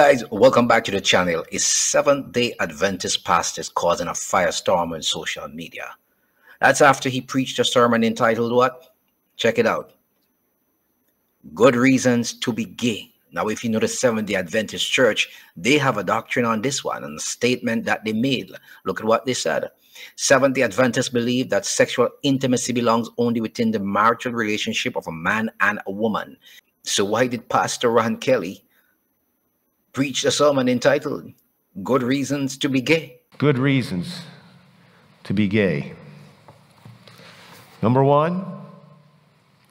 guys, welcome back to the channel. A Seventh day Adventist pastor is causing a firestorm on social media. That's after he preached a sermon entitled What? Check it out. Good reasons to be gay. Now, if you know the Seventh day Adventist Church, they have a doctrine on this one and a statement that they made. Look at what they said. Seventh day Adventists believe that sexual intimacy belongs only within the marital relationship of a man and a woman. So, why did Pastor Ron Kelly? Preached a sermon entitled Good Reasons to Be Gay. Good reasons to be gay. Number one,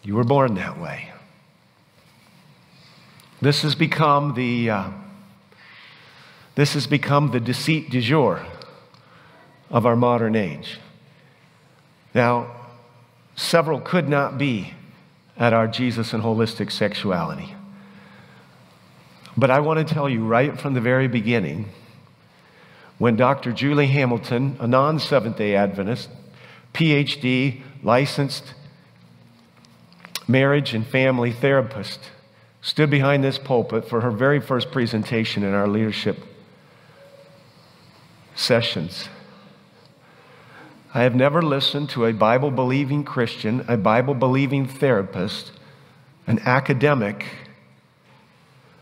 you were born that way. This has become the uh, this has become the deceit du jour of our modern age. Now, several could not be at our Jesus and holistic sexuality. But I want to tell you right from the very beginning when Dr. Julie Hamilton, a non Seventh day Adventist, PhD, licensed marriage and family therapist, stood behind this pulpit for her very first presentation in our leadership sessions. I have never listened to a Bible believing Christian, a Bible believing therapist, an academic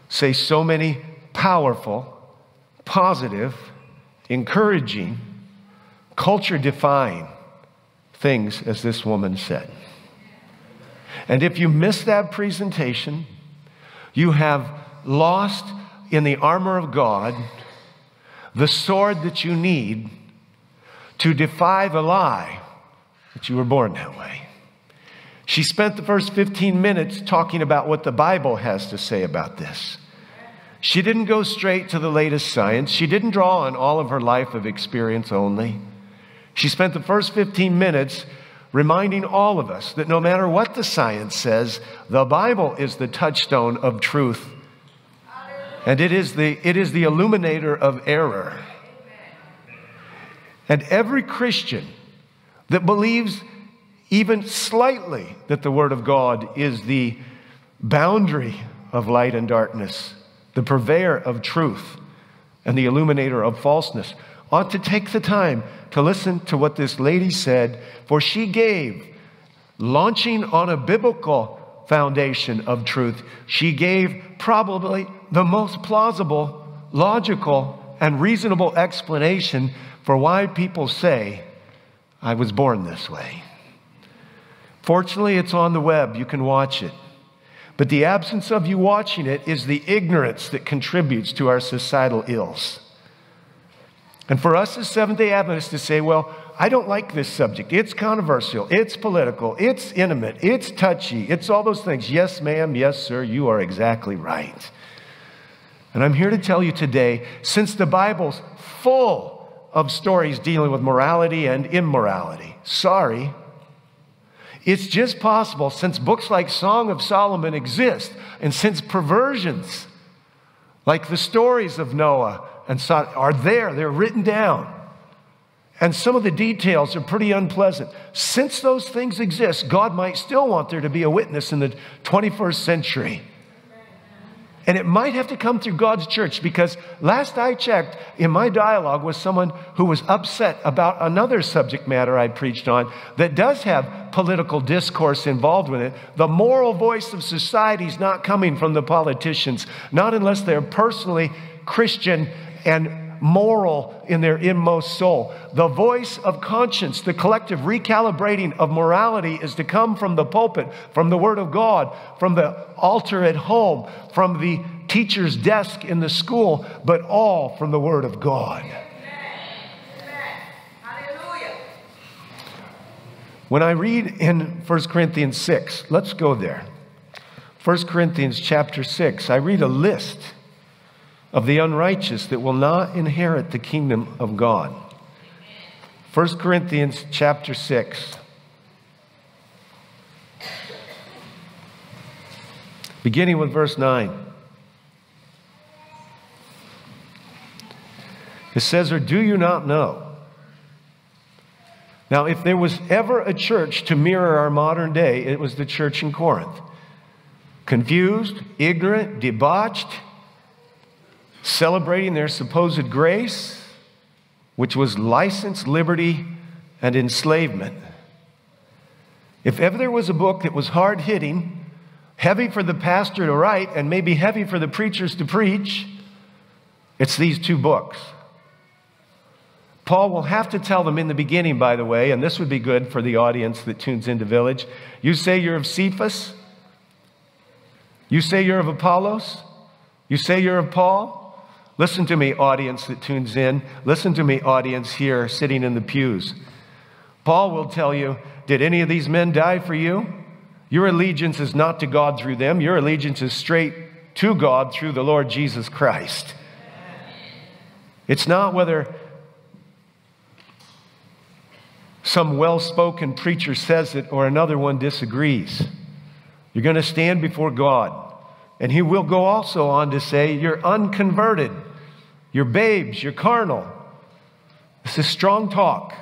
say so many powerful, positive, encouraging, culture defying things as this woman said. And if you miss that presentation, you have lost in the armor of God the sword that you need to defy the lie that you were born that way. She spent the first 15 minutes talking about what the Bible has to say about this. She didn't go straight to the latest science. She didn't draw on all of her life of experience only. She spent the first 15 minutes reminding all of us that no matter what the science says, the Bible is the touchstone of truth. And it is the, it is the illuminator of error. And every Christian that believes even slightly that the Word of God is the boundary of light and darkness, the purveyor of truth, and the illuminator of falseness, ought to take the time to listen to what this lady said, for she gave, launching on a biblical foundation of truth, she gave probably the most plausible, logical, and reasonable explanation for why people say, I was born this way. Fortunately, it's on the web. You can watch it. But the absence of you watching it is the ignorance that contributes to our societal ills. And for us as Seventh day Adventists to say, well, I don't like this subject. It's controversial. It's political. It's intimate. It's touchy. It's all those things. Yes, ma'am. Yes, sir. You are exactly right. And I'm here to tell you today since the Bible's full of stories dealing with morality and immorality, sorry, it's just possible since books like Song of Solomon exist and since perversions like the stories of Noah and Sodom are there, they're written down. And some of the details are pretty unpleasant. Since those things exist, God might still want there to be a witness in the 21st century. And it might have to come through God's church because last I checked in my dialogue with someone who was upset about another subject matter I preached on that does have political discourse involved with it. The moral voice of society is not coming from the politicians, not unless they're personally Christian and moral in their inmost soul. The voice of conscience, the collective recalibrating of morality is to come from the pulpit, from the Word of God, from the altar at home, from the teacher's desk in the school, but all from the Word of God. When I read in 1 Corinthians 6, let's go there. 1 Corinthians chapter 6, I read a list of the unrighteous that will not inherit the kingdom of God. 1 Corinthians chapter 6. Beginning with verse 9. It says, Or do you not know? Now, if there was ever a church to mirror our modern day, it was the church in Corinth. Confused, ignorant, debauched, celebrating their supposed grace, which was license, liberty, and enslavement. If ever there was a book that was hard hitting, heavy for the pastor to write, and maybe heavy for the preachers to preach, it's these two books. Paul will have to tell them in the beginning, by the way, and this would be good for the audience that tunes into Village. You say you're of Cephas. You say you're of Apollos. You say you're of Paul. Listen to me, audience that tunes in. Listen to me, audience here sitting in the pews. Paul will tell you Did any of these men die for you? Your allegiance is not to God through them, your allegiance is straight to God through the Lord Jesus Christ. It's not whether some well spoken preacher says it or another one disagrees. You're going to stand before God. And he will go also on to say, You're unconverted, you're babes, you're carnal. This is strong talk.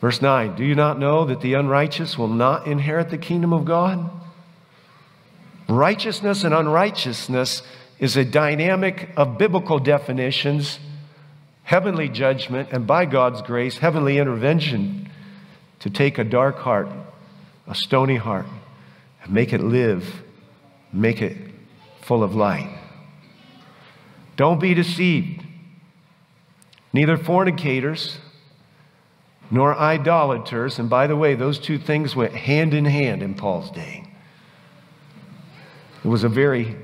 Verse 9 Do you not know that the unrighteous will not inherit the kingdom of God? Righteousness and unrighteousness is a dynamic of biblical definitions heavenly judgment, and by God's grace, heavenly intervention to take a dark heart, a stony heart, and make it live, make it full of light. Don't be deceived. Neither fornicators nor idolaters, and by the way, those two things went hand in hand in Paul's day. It was a very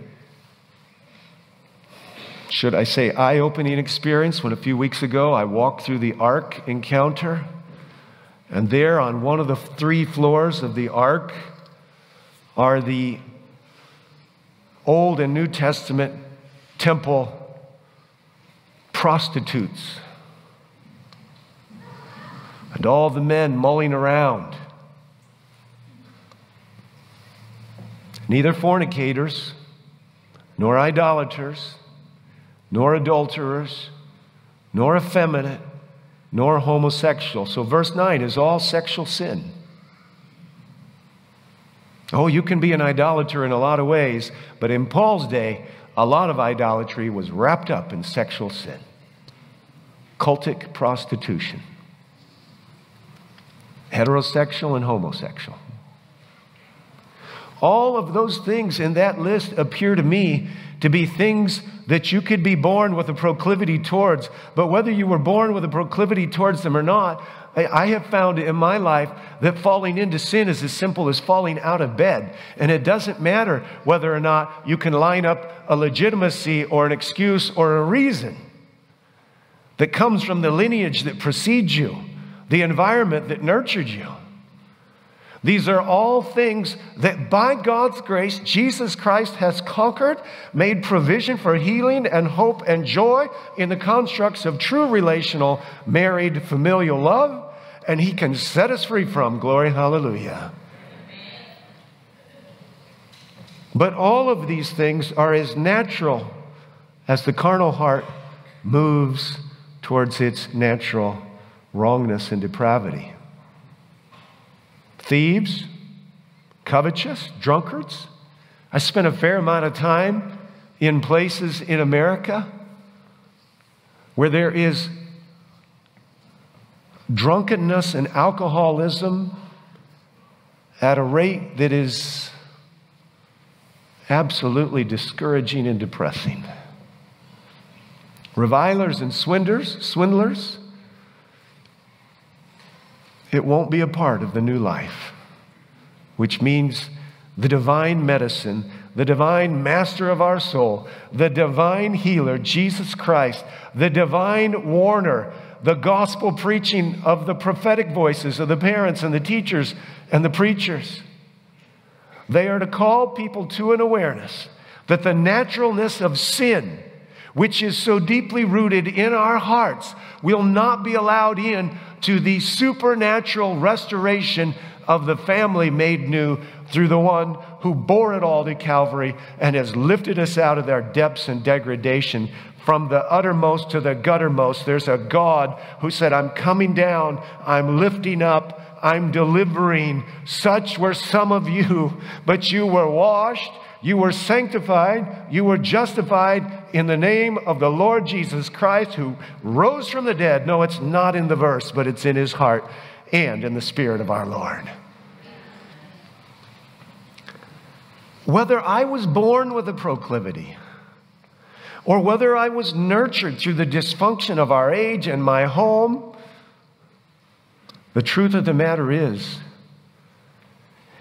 should I say, eye opening experience when a few weeks ago I walked through the Ark encounter. And there on one of the three floors of the Ark are the Old and New Testament temple prostitutes. And all the men mulling around. Neither fornicators, nor idolaters, nor adulterers, nor effeminate, nor homosexual. So, verse 9 is all sexual sin. Oh, you can be an idolater in a lot of ways, but in Paul's day, a lot of idolatry was wrapped up in sexual sin, cultic prostitution, heterosexual and homosexual. All of those things in that list appear to me to be things that you could be born with a proclivity towards. But whether you were born with a proclivity towards them or not, I have found in my life that falling into sin is as simple as falling out of bed. And it doesn't matter whether or not you can line up a legitimacy or an excuse or a reason that comes from the lineage that precedes you, the environment that nurtured you. These are all things that by God's grace, Jesus Christ has conquered, made provision for healing and hope and joy in the constructs of true relational, married, familial love, and He can set us free from. Glory, hallelujah. But all of these things are as natural as the carnal heart moves towards its natural wrongness and depravity thieves, covetous, drunkards. I spent a fair amount of time in places in America where there is drunkenness and alcoholism at a rate that is absolutely discouraging and depressing. Revilers and swindlers, swindlers it won't be a part of the new life, which means the divine medicine, the divine master of our soul, the divine healer, Jesus Christ, the divine warner, the gospel preaching of the prophetic voices of the parents and the teachers and the preachers. They are to call people to an awareness that the naturalness of sin, which is so deeply rooted in our hearts, will not be allowed in to the supernatural restoration of the family made new through the one who bore it all to Calvary and has lifted us out of our depths and degradation from the uttermost to the guttermost. There's a God who said, I'm coming down, I'm lifting up, I'm delivering. Such were some of you, but you were washed, you were sanctified, you were justified in the name of the Lord Jesus Christ who rose from the dead. No, it's not in the verse, but it's in his heart and in the spirit of our Lord. Whether I was born with a proclivity, or whether I was nurtured through the dysfunction of our age and my home, the truth of the matter is,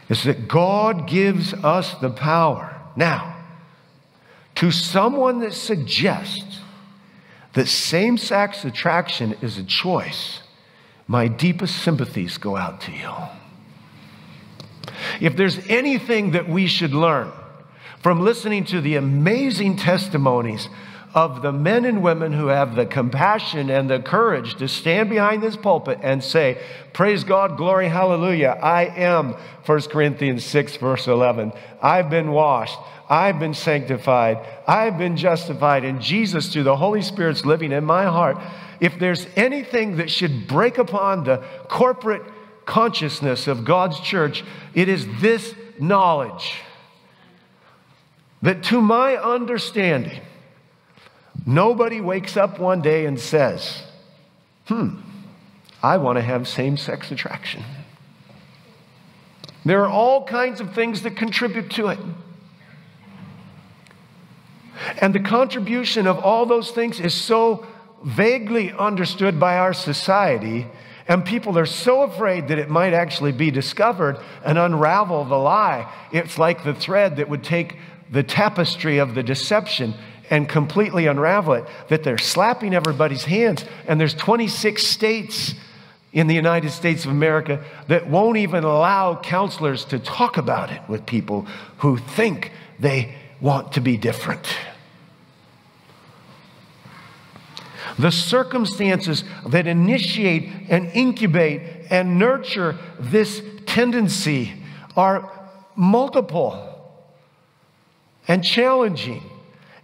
is that God gives us the power. Now, to someone that suggests that same sex attraction is a choice, my deepest sympathies go out to you. If there's anything that we should learn from listening to the amazing testimonies of the men and women who have the compassion and the courage to stand behind this pulpit and say, Praise God, glory, hallelujah. I am, 1 Corinthians 6, verse 11. I've been washed. I've been sanctified. I've been justified in Jesus through the Holy Spirit's living in my heart. If there's anything that should break upon the corporate consciousness of God's church, it is this knowledge that to my understanding, nobody wakes up one day and says, hmm, I want to have same sex attraction. There are all kinds of things that contribute to it. And the contribution of all those things is so vaguely understood by our society, and people are so afraid that it might actually be discovered and unravel the lie. It's like the thread that would take the tapestry of the deception and completely unravel it, that they're slapping everybody's hands. And there's 26 states in the United States of America that won't even allow counselors to talk about it with people who think they want to be different. The circumstances that initiate and incubate and nurture this tendency are multiple and challenging.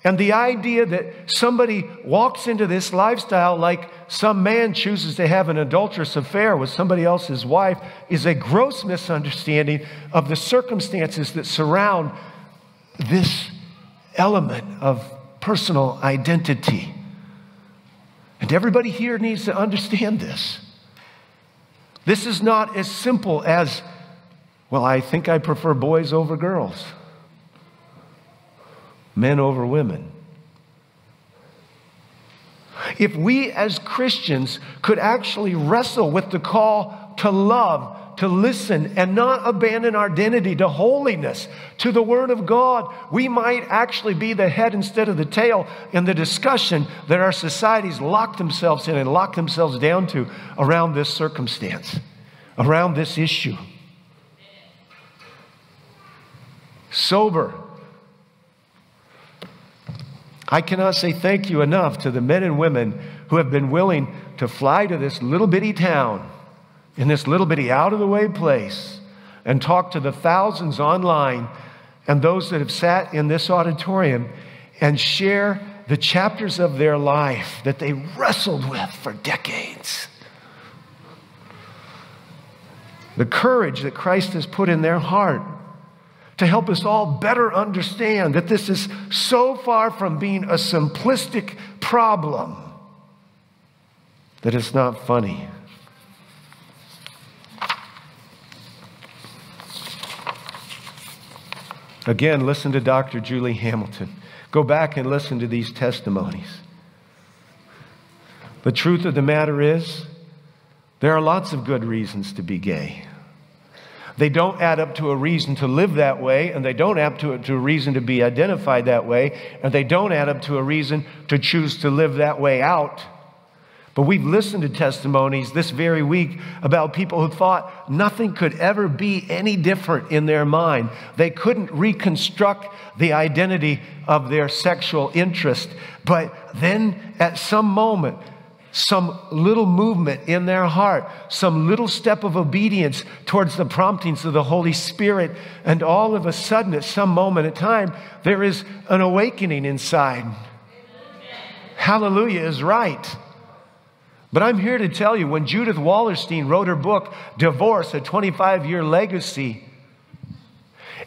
And the idea that somebody walks into this lifestyle like some man chooses to have an adulterous affair with somebody else's wife is a gross misunderstanding of the circumstances that surround this element of personal identity. And everybody here needs to understand this. This is not as simple as, well, I think I prefer boys over girls men over women. If we as Christians could actually wrestle with the call to love, to listen, and not abandon our identity to holiness, to the Word of God, we might actually be the head instead of the tail in the discussion that our societies lock themselves in and lock themselves down to around this circumstance, around this issue. Sober I cannot say thank you enough to the men and women who have been willing to fly to this little bitty town in this little bitty out of the way place and talk to the thousands online and those that have sat in this auditorium and share the chapters of their life that they wrestled with for decades. The courage that Christ has put in their heart to help us all better understand that this is so far from being a simplistic problem that it's not funny. Again, listen to Dr. Julie Hamilton. Go back and listen to these testimonies. The truth of the matter is, there are lots of good reasons to be gay. They don't add up to a reason to live that way, and they don't add up to, to a reason to be identified that way, and they don't add up to a reason to choose to live that way out. But we've listened to testimonies this very week about people who thought nothing could ever be any different in their mind. They couldn't reconstruct the identity of their sexual interest. But then at some moment, some little movement in their heart, some little step of obedience towards the promptings of the Holy Spirit. And all of a sudden, at some moment in time, there is an awakening inside. Hallelujah is right. But I'm here to tell you when Judith Wallerstein wrote her book, Divorce, a 25 year legacy,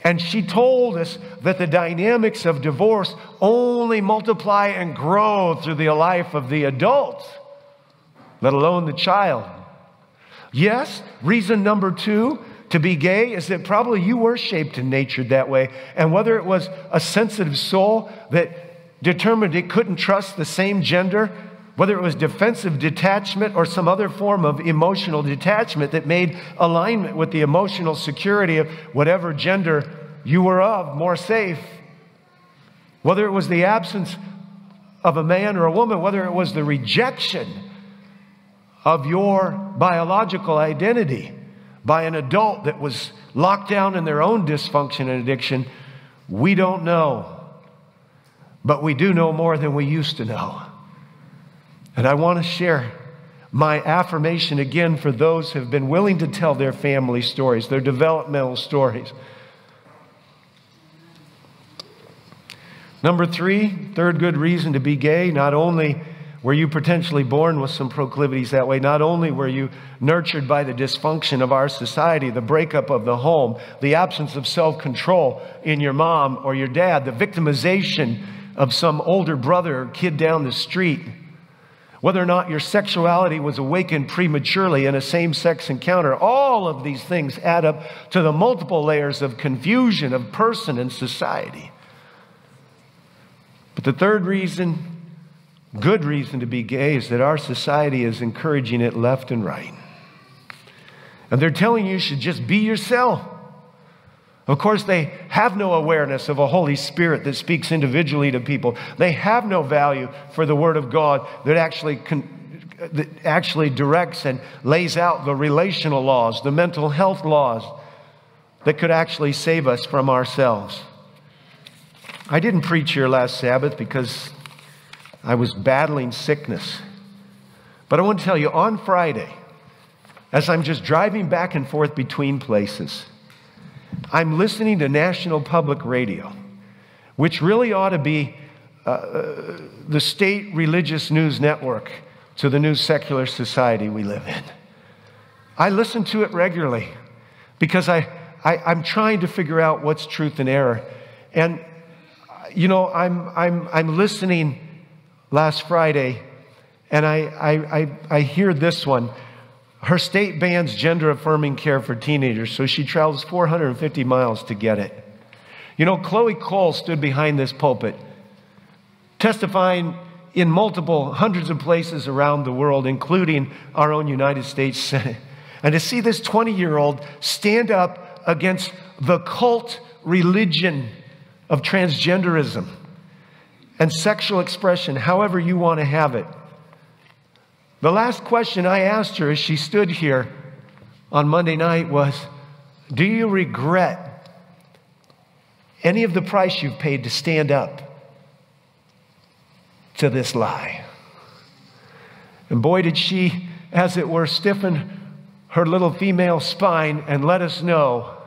and she told us that the dynamics of divorce only multiply and grow through the life of the adult, let alone the child. Yes, reason number two to be gay is that probably you were shaped and natured that way. And whether it was a sensitive soul that determined it couldn't trust the same gender whether it was defensive detachment or some other form of emotional detachment that made alignment with the emotional security of whatever gender you were of more safe. Whether it was the absence of a man or a woman, whether it was the rejection of your biological identity by an adult that was locked down in their own dysfunction and addiction, we don't know. But we do know more than we used to know. And I want to share my affirmation again for those who have been willing to tell their family stories, their developmental stories. Number three, third good reason to be gay, not only were you potentially born with some proclivities that way, not only were you nurtured by the dysfunction of our society, the breakup of the home, the absence of self control in your mom or your dad, the victimization of some older brother or kid down the street whether or not your sexuality was awakened prematurely in a same sex encounter, all of these things add up to the multiple layers of confusion of person and society. But the third reason, good reason to be gay, is that our society is encouraging it left and right. And they're telling you you should just be yourself. Of course, they have no awareness of a Holy Spirit that speaks individually to people. They have no value for the Word of God that actually, con- that actually directs and lays out the relational laws, the mental health laws that could actually save us from ourselves. I didn't preach here last Sabbath because I was battling sickness. But I want to tell you on Friday, as I'm just driving back and forth between places, I'm listening to National Public Radio, which really ought to be uh, uh, the state religious news network to the new secular society we live in. I listen to it regularly because I, I, am trying to figure out what's truth and error. And, you know, I'm, I'm, I'm listening last Friday and I, I, I, I hear this one. Her state bans gender affirming care for teenagers, so she travels 450 miles to get it. You know, Chloe Cole stood behind this pulpit, testifying in multiple hundreds of places around the world, including our own United States Senate. And to see this 20 year old stand up against the cult religion of transgenderism and sexual expression, however you want to have it. The last question I asked her as she stood here on Monday night was Do you regret any of the price you've paid to stand up to this lie? And boy, did she, as it were, stiffen her little female spine and let us know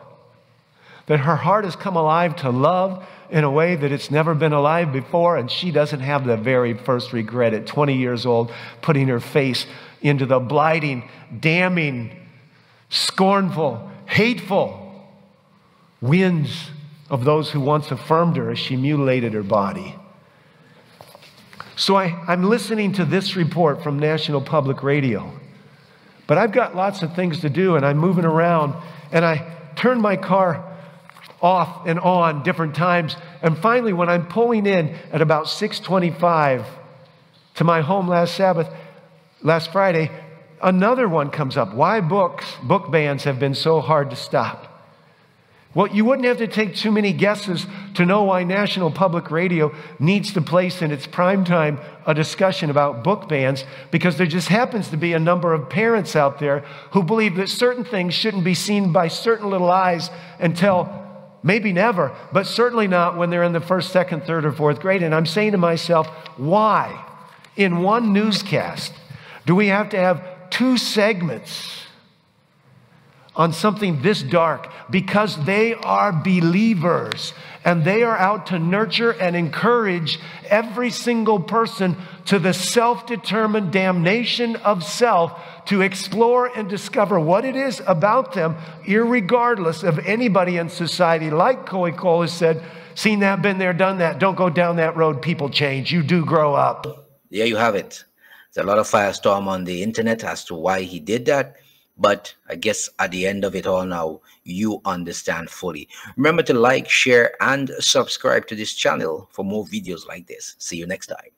that her heart has come alive to love in a way that it's never been alive before, and she doesn't have the very first regret at 20 years old, putting her face into the blighting, damning, scornful, hateful winds of those who once affirmed her as she mutilated her body. So I, am listening to this report from National Public Radio. But I've got lots of things to do, and I'm moving around, and I turn my car off and on different times. And finally, when I'm pulling in at about 625 to my home last Sabbath, last Friday, another one comes up. Why books, book bans have been so hard to stop? Well, you wouldn't have to take too many guesses to know why National Public Radio needs to place in its prime time a discussion about book bans because there just happens to be a number of parents out there who believe that certain things shouldn't be seen by certain little eyes until Maybe never, but certainly not when they're in the first, second, third, or fourth grade. And I'm saying to myself, why? In one newscast, do we have to have two segments on something this dark because they are believers and they are out to nurture and encourage every single person to the self determined damnation of self to explore and discover what it is about them, regardless of anybody in society. Like Chloe Cole has said, seen that, been there, done that. Don't go down that road. People change. You do grow up. There you have it. There's a lot of firestorm on the internet as to why he did that. But I guess at the end of it all now, you understand fully. Remember to like, share, and subscribe to this channel for more videos like this. See you next time.